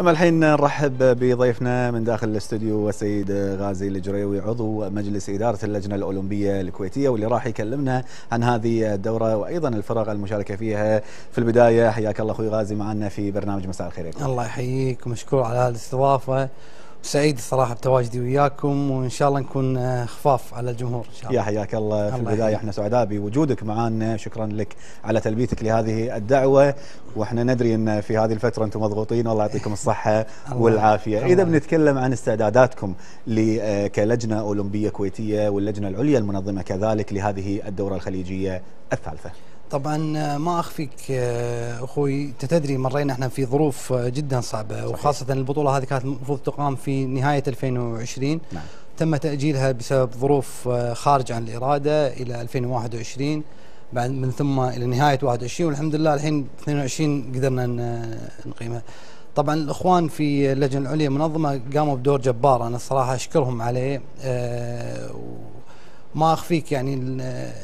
أما الحين نرحب بضيفنا من داخل الاستوديو السيد غازي الجريوي عضو مجلس إدارة اللجنة الأولمبية الكويتية واللي راح يكلمنا عن هذه الدورة وأيضا الفرق المشاركة فيها في البداية. حياك الله أخوي غازي معنا في برنامج مساء الخير الله يحييك ومشكور على هذه الاستضافة. سعيد الصراحه بتواجدي وياكم وإن شاء الله نكون آه، خفاف على الجمهور إن شاء الله. يا حياك الله في الله البداية. إحنا سعداء بوجودك معنا شكرا لك على تلبيتك لهذه الدعوة. وإحنا ندري إن في هذه الفترة أنتم مضغوطين. والله يعطيكم الصحة والعافية. الله إذا بنتكلم عن استعداداتكم آه، كلجنة أولمبية كويتية واللجنة العليا المنظمة كذلك لهذه الدورة الخليجية الثالثة. طبعا آه، ما أخفيك آه، أخوي انت تدري مرينا إحنا في ظروف آه، جدا صعبة صحيح. وخاصة البطولة هذه كانت المفروض تقام في نهاية 2020 نعم. تم تأجيلها بسبب ظروف خارج عن الإرادة إلى 2021 بعد من ثم إلى نهاية 21 والحمد لله الحين 22 قدرنا نقيمها. طبعا الإخوان في اللجنة العليا المنظمة قاموا بدور جبار أنا الصراحة أشكرهم عليه ما أخفيك يعني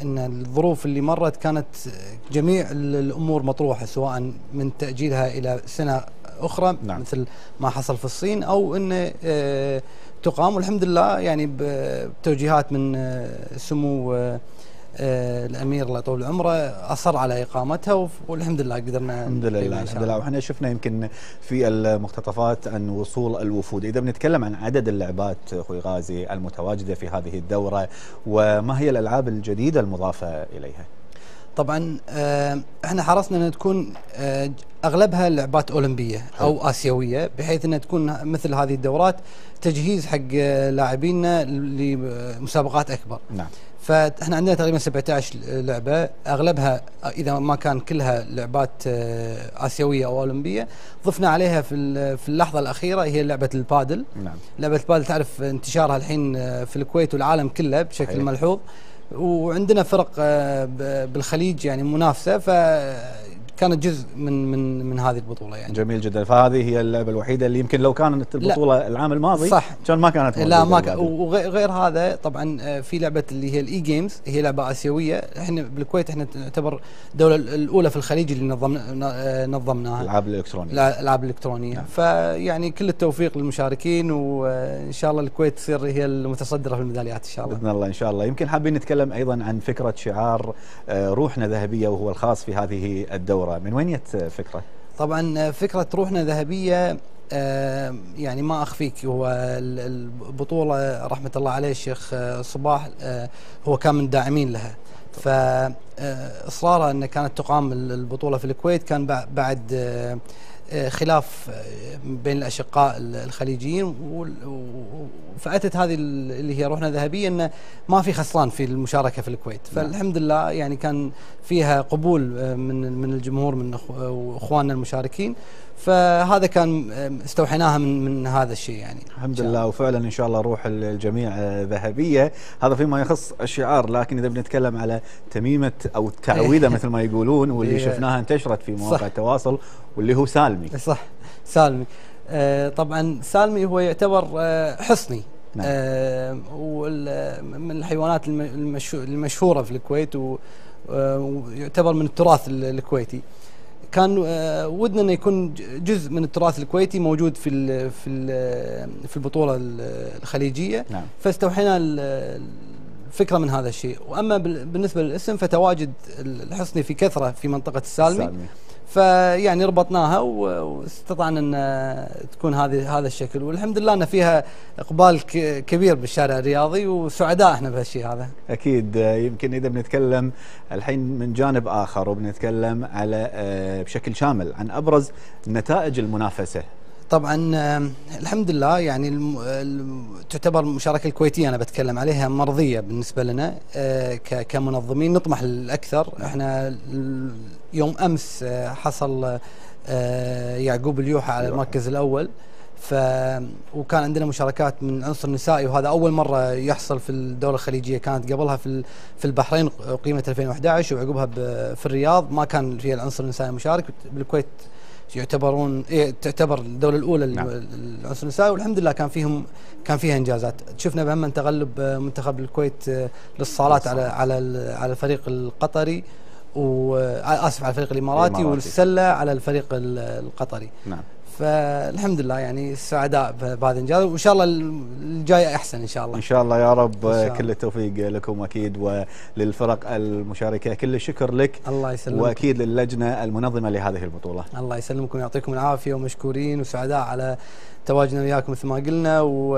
إن الظروف اللي مرت كانت جميع الأمور مطروحة سواء من تأجيلها إلى سنة أخرى نعم. مثل ما حصل في الصين أو انه آه، تقام والحمد لله يعني بتوجيهات من آه، سمو آه، الأمير الله يطول عمره أصر على اقامتها والحمد لله قدرنا الحمد لله الحمد لله. وحنا شفنا يمكن في المقتطفات عن وصول الوفود. إذا بنتكلم عن عدد اللعبات أخوي غازي المتواجدة في هذه الدورة وما هي الألعاب الجديدة المضافة إليها؟ طبعا آه، إحنا حرصنا ان تكون آه، أغلبها لعبات أولمبية أو آسيوية بحيث إنها تكون مثل هذه الدورات تجهيز حق لاعبينا لمسابقات أكبر. نعم. فاحنا عندنا تقريبا 17 لعبة أغلبها إذا ما كان كلها لعبات آه، آسيوية أو أولمبية ضفنا عليها في في اللحظة الأخيرة هي لعبة البادل. نعم. لعبة البادل تعرف انتشارها الحين آه، في الكويت والعالم كله بشكل حقيقي. ملحوظ. وعندنا فرق آه، بالخليج يعني منافسة ف كانت جزء من من من هذه البطولة يعني. جميل جدا. فهذه هي اللعبة الوحيدة اللي يمكن لو كانت البطولة لا العام الماضي صح. كان ما كانت لا ما كان. وغير هذا طبعا آه، في لعبة اللي هي ال e-games هي لعبة آسيوية. إحنا بالكويت إحنا نعتبر الدولة الأولى في الخليج اللي نظمنا آه، نظمناها. الألعاب الإلكترونية. الألعاب الإلكترونية. نعم. فيعني كل التوفيق للمشاركين وان شاء الله الكويت تصير هي المتصدرة في الميداليات إن شاء الله. بإذن الله إن شاء الله. يمكن حابين نتكلم أيضا عن فكرة شعار آه، روحنا ذهبية وهو الخاص في هذه الدورة. من وين جت الفكرة؟ طبعا فكرة روحنا ذهبية آه، يعني ما أخفيك هو البطولة رحمة الله عليه الشيخ آه، صباح آه، هو كان من الداعمين لها فاصراره إن كانت تقام البطولة في الكويت كان بعد خلاف بين الأشقاء الخليجيين فأتت هذه اللي هي روحنا ذهبيه انه ما في خسران في المشاركة في الكويت نعم. فالحمد لله يعني كان فيها قبول من من الجمهور من اخواننا المشاركين فهذا كان استوحيناها من من هذا الشيء يعني. الحمد لله. وفعلا إن شاء الله روح الجميع ذهبية. هذا فيما يخص الشعار لكن إذا بنتكلم على تميمة أو التعويذه مثل ما يقولون واللي إيه. شفناها انتشرت في مواقع التواصل واللي هو سالمي. صح. سالمي. آه طبعا سالمي هو يعتبر آه حصني. نعم. آه من الحيوانات المشهورة في الكويت آه، ويعتبر من التراث الكويتي. كان آه، ودنا إنه يكون جزء من التراث الكويتي موجود في ال في ال في البطولة الخليجية نعم. فاستوحينا الفكرة من هذا الشيء وأما بالنسبة للاسم فتواجد الحصني في كثرة في منطقة السالمي, السالمي. فيعني ربطناها واستطعنا أن تكون هذه هذا الشكل. والحمد لله أن فيها إقبال كبير بالشارع الرياضي وسعداء إحنا بهالشيء هذا. أكيد. يمكن إذا بنتكلم الحين من جانب آخر وبنتكلم على آه، بشكل شامل عن أبرز نتائج المنافسة. طبعا الحمد لله يعني تعتبر المشاركة الكويتية أنا بتكلم عليها مرضية بالنسبة لنا آه، كمنظمين نطمح للأكثر. إحنا يوم أمس آه، حصل آه، يعقوب اليوحى على المركز الأول. ف وكان عندنا مشاركات من عنصر نسائي وهذا أول مرة يحصل في الدولة الخليجية. كانت قبلها في في البحرين قيمة 2011 وعقبها في الرياض. ما كان فيها العنصر النسائي مشارك بالكويت يعتبرون إيه تعتبر الدولة الأولى نعم. العنصر النسائي والحمد لله كان فيهم كان فيها إنجازات شفنا بهم تغلب منتخب الكويت آه، للصالات على على على الفريق القطري واسف على الفريق الإماراتي, الإماراتي. والسلة على الفريق القطري نعم فالحمد لله يعني سعداء بهذا الانجاز وإن شاء الله الجاي أحسن إن شاء الله. إن شاء الله يا رب. الله. كل التوفيق لكم أكيد وللفرق المشاركة. كل الشكر لك الله يسلمك. وأكيد للجنة المنظمة لهذه البطولة. الله يسلمكم ويعطيكم العافية ومشكورين وسعداء على تواجدنا وياكم مثل ما قلنا و...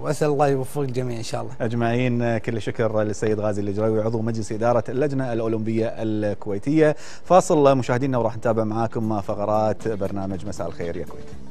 وأسأل الله يوفق الجميع إن شاء الله. أجمعين كل شكر للسيد غازي الجراوي عضو مجلس إدارة اللجنة الأولمبية الكويتية. فاصل مشاهدينا وراح نتابع معاكم فقرات برنامج مساء الخير يا كويت